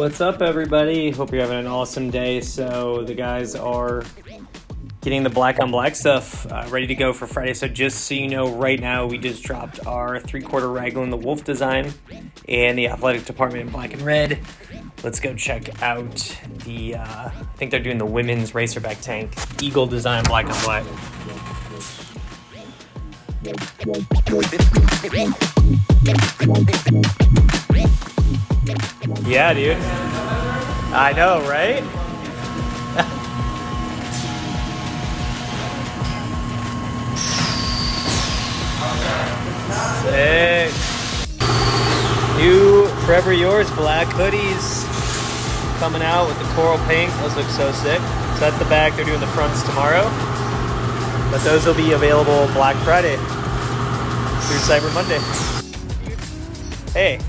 What's up, everybody? Hope you're having an awesome day. So, the guys are getting the black on black stuff uh, ready to go for Friday. So, just so you know, right now we just dropped our three quarter Raglan the Wolf design and the athletic department in black and red. Let's go check out the, uh, I think they're doing the women's racerback tank Eagle design black on black. Yeah, dude. I know, right? Sick. New Forever Yours black hoodies coming out with the coral pink. Those look so sick. So that's the back. They're doing the fronts tomorrow. But those will be available Black Friday through Cyber Monday. Hey.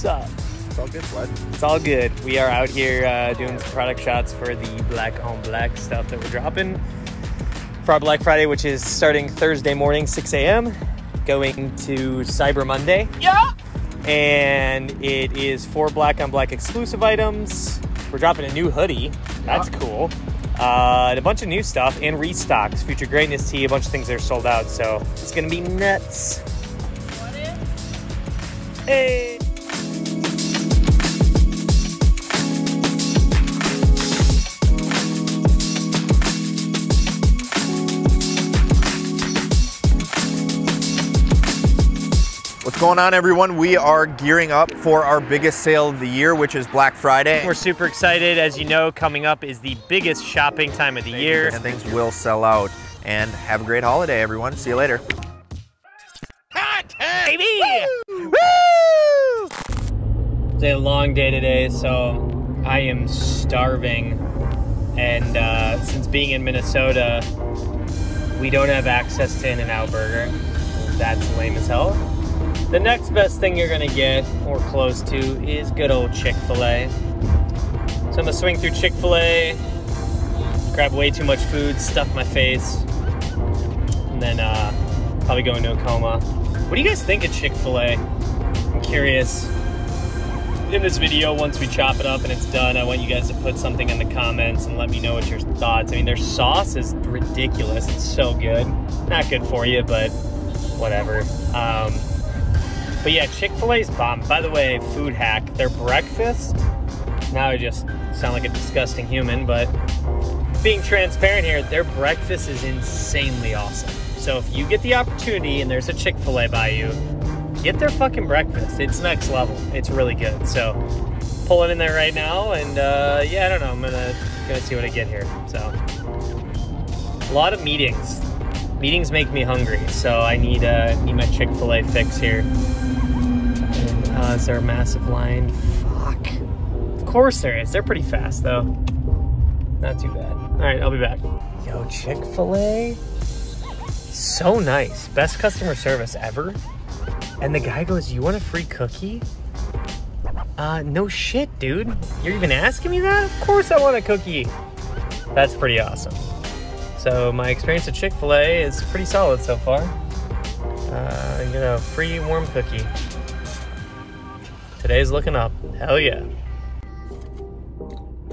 What's up? It's all good, bud. It's all good. We are out here uh, doing some product shots for the black on black stuff that we're dropping for our Black Friday, which is starting Thursday morning, 6 a.m., going to Cyber Monday. Yeah. And it is four black on black exclusive items. We're dropping a new hoodie. That's cool. Uh, and a bunch of new stuff and restocks. Future Greatness Tee, a bunch of things that are sold out. So it's going to be nuts. Hey. Going on, everyone? We are gearing up for our biggest sale of the year, which is Black Friday. We're super excited. As you know, coming up is the biggest shopping time of the year. and things will sell out. And have a great holiday, everyone. See you later. baby! Woo! It's a long day today, so I am starving. And uh, since being in Minnesota, we don't have access to In N Out Burger. That's lame as hell. The next best thing you're gonna get, or close to, is good old Chick fil A. So I'm gonna swing through Chick fil A, grab way too much food, stuff my face, and then uh, probably go into a coma. What do you guys think of Chick fil A? I'm curious. In this video, once we chop it up and it's done, I want you guys to put something in the comments and let me know what your thoughts. I mean, their sauce is ridiculous. It's so good. Not good for you, but whatever. Um, but yeah, Chick fil A's bomb. By the way, food hack their breakfast. Now I just sound like a disgusting human, but being transparent here, their breakfast is insanely awesome. So if you get the opportunity and there's a Chick fil A by you, get their fucking breakfast. It's next level. It's really good. So pulling in there right now, and uh, yeah, I don't know. I'm gonna gonna see what I get here. So a lot of meetings. Meetings make me hungry, so I need uh, need my Chick fil A fix here. Uh, is there a massive line? Fuck. Of course there is. They're pretty fast though. Not too bad. All right, I'll be back. Yo, Chick fil A. So nice. Best customer service ever. And the guy goes, You want a free cookie? Uh, no shit, dude. You're even asking me that? Of course I want a cookie. That's pretty awesome. So, my experience at Chick fil A is pretty solid so far. Uh, get a free warm cookie. Today's looking up. Hell yeah.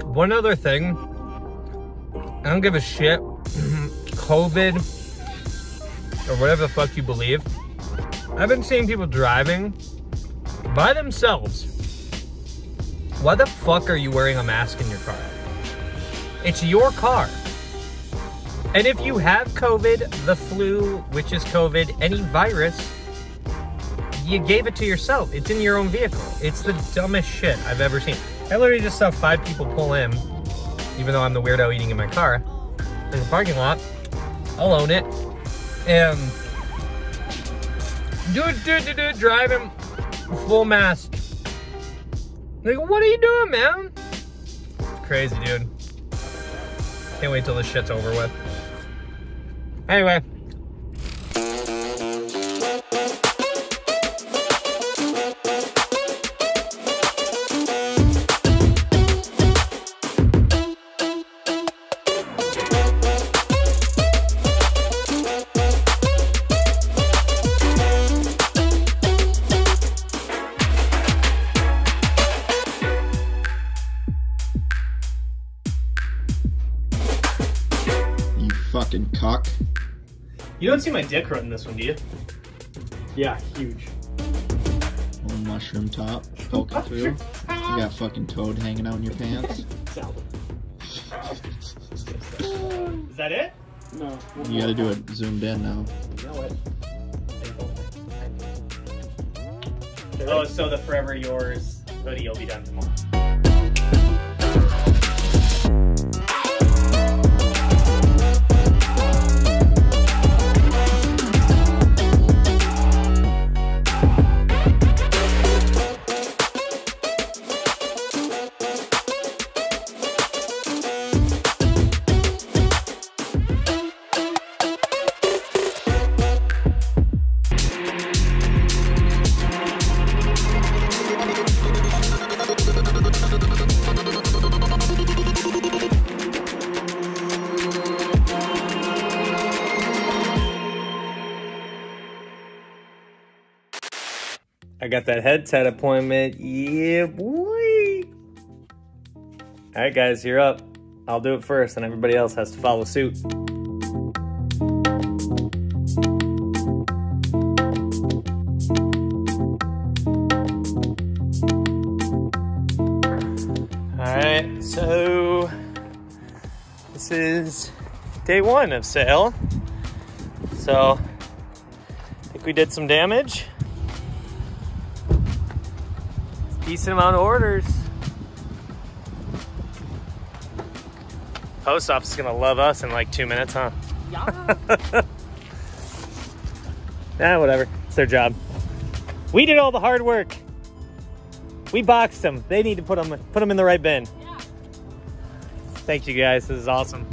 One other thing. I don't give a shit. COVID or whatever the fuck you believe. I've been seeing people driving by themselves. Why the fuck are you wearing a mask in your car? It's your car. And if you have COVID, the flu, which is COVID, any virus, you gave it to yourself. It's in your own vehicle. It's the dumbest shit I've ever seen. I literally just saw five people pull in, even though I'm the weirdo eating in my car, in the parking lot. I'll own it. And dude, dude, dude, dude, driving full mask. Like, what are you doing, man? It's crazy, dude. Can't wait till this shit's over with. Anyway. Fucking cuck. You don't see my dick in this one, do you? Yeah, huge. Little mushroom top poking through. You got fucking toad hanging out in your pants. Is that it? No. You gotta do it zoomed in now. Oh, so the Forever Yours hoodie will be done tomorrow. I got that headset appointment. Yeah, boy. All right, guys, you're up. I'll do it first, and everybody else has to follow suit. All right, so this is day one of sale. So I think we did some damage. Decent amount of orders. Post office is gonna love us in like two minutes, huh? Yeah. Yeah, whatever. It's their job. We did all the hard work. We boxed them. They need to put them put them in the right bin. yeah. Thank you guys. This is awesome.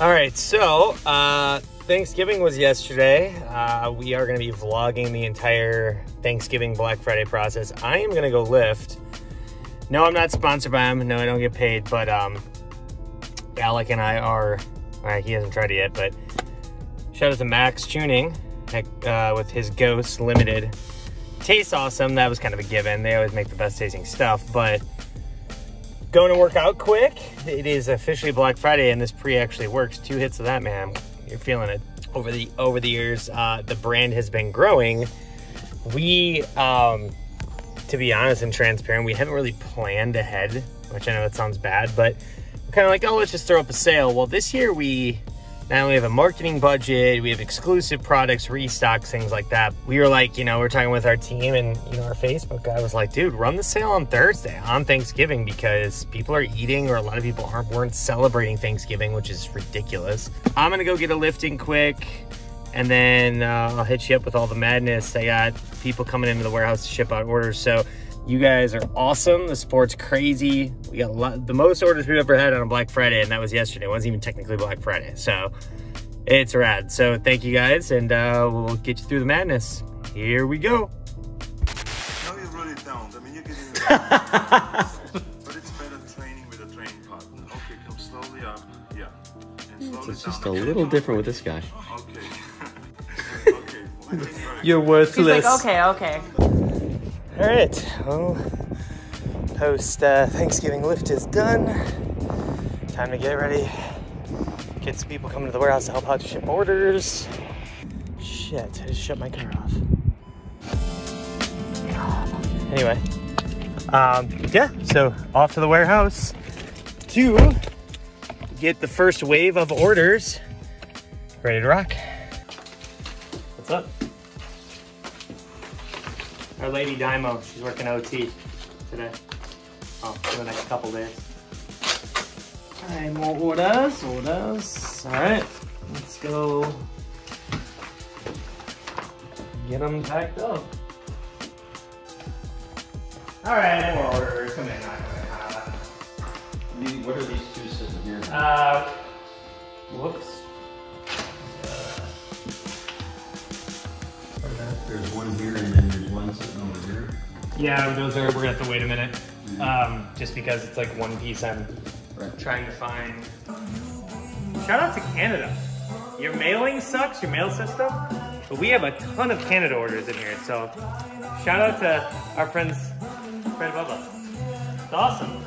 All right, so uh, Thanksgiving was yesterday. Uh, we are going to be vlogging the entire Thanksgiving Black Friday process. I am going to go lift. No, I'm not sponsored by him. No, I don't get paid, but um, Alec and I are. All right, he hasn't tried it yet, but shout out to Max Tuning uh, with his Ghost Limited. Tastes awesome. That was kind of a given. They always make the best tasting stuff, but going to work out quick. It is officially Black Friday, and this pre actually works. Two hits of that, man. You're feeling it. Over the over the years, uh, the brand has been growing. We, um, to be honest and transparent, we haven't really planned ahead, which I know that sounds bad, but kind of like, oh, let's just throw up a sale. Well, this year we not we have a marketing budget, we have exclusive products, restocks, things like that. We were like, you know, we're talking with our team and, you know, our Facebook guy was like, dude, run the sale on Thursday on Thanksgiving because people are eating or a lot of people aren't, weren't celebrating Thanksgiving, which is ridiculous. I'm to go get a lifting quick and then uh, I'll hit you up with all the madness. I got people coming into the warehouse to ship out orders. So you guys are awesome. The sport's crazy. We got a lot, the most orders we've ever had on a Black Friday, and that was yesterday. It wasn't even technically Black Friday. So it's rad. So thank you guys, and uh, we'll get you through the madness. Here we go. No, you really don't. I mean, you're getting but it's better training with a training partner. Okay, come slowly up. Yeah. And slowly It's just a down. Okay, little different with this guy. Okay. okay. Well, You're He's worthless. like, okay, okay. All right. Well, post uh, Thanksgiving lift is done. Time to get ready. Get some people coming to the warehouse to help out to ship orders. Shit, I just shut my car off. Anyway, um, yeah, so off to the warehouse to get the first wave of orders ready to rock. What's up? Our lady Dymo, she's working OT today. Oh, for the next couple days. Alright, more orders, orders. Alright, let's go get them packed up. Alright, more orders. Come in, not What are these two sitting here? Uh, whoops. There's one here and then there's one sitting over here. Yeah, those are, we're gonna have to wait a minute. Um, just because it's like one piece I'm Right. trying to find. Shout out to Canada. your mailing sucks, your mail system, but we have a ton of Canada orders in here. So shout out to our friends right above us. It's awesome.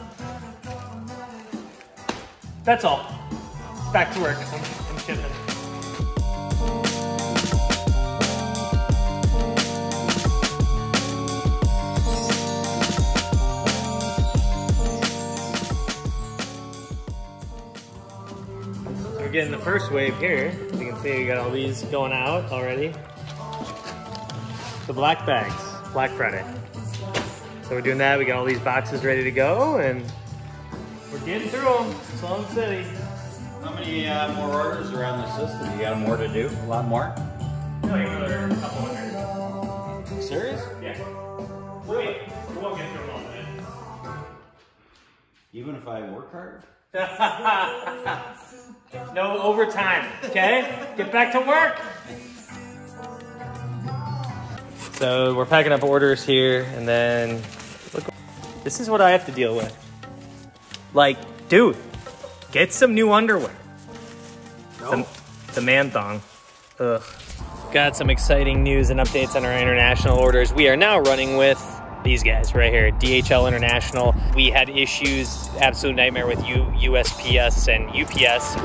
That's all. Back to work. I'm, I'm shipping. Getting the first wave here. As you can see, we got all these going out already. The black bags, Black Friday. So we're doing that. We got all these boxes ready to go, and we're getting through them. Sloan City. How many uh, more orders are on the system? You got more to do? A lot more? No, another couple hundred. Serious? Yeah. Wait, we won't get through them all today. Even if I work hard? no overtime, okay? Get back to work. So we're packing up orders here, and then look, this is what I have to deal with. Like, dude, get some new underwear. The, the man thong. Ugh. Got some exciting news and updates on our international orders. We are now running with these guys right here, DHL International. We had issues, absolute nightmare with U, USPS and UPS,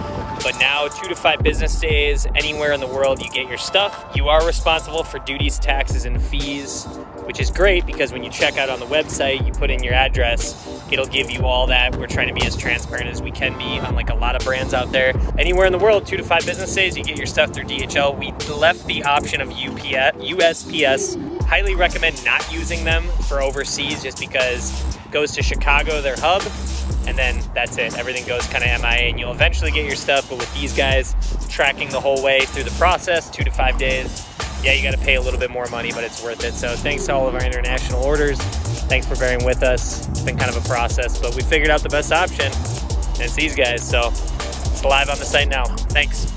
but now two to five business days, anywhere in the world you get your stuff. You are responsible for duties, taxes, and fees, which is great because when you check out on the website, you put in your address, it'll give you all that. We're trying to be as transparent as we can be, unlike a lot of brands out there. Anywhere in the world, two to five business days, you get your stuff through DHL. We left the option of UPS, USPS. Highly recommend not using them for overseas just because it goes to Chicago, their hub, and then that's it. Everything goes kind of MIA, and you'll eventually get your stuff. But with these guys tracking the whole way through the process, two to five days, yeah, you got to pay a little bit more money, but it's worth it. So thanks to all of our international orders. Thanks for bearing with us. It's been kind of a process, but we figured out the best option, and it's these guys. So it's live on the site now. Thanks.